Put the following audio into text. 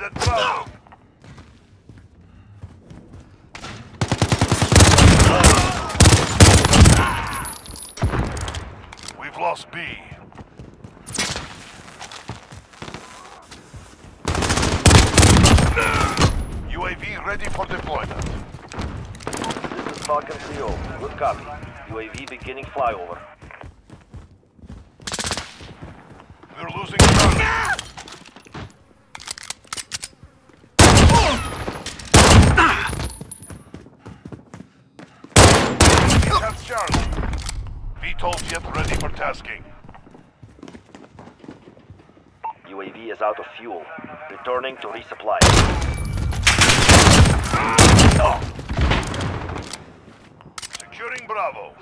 We've lost B. UAV ready for deployment. This is Falcon CO. Good copy. UAV beginning flyover. Charlie. VTOL jet ready for tasking. UAV is out of fuel. Returning to resupply. Securing Bravo.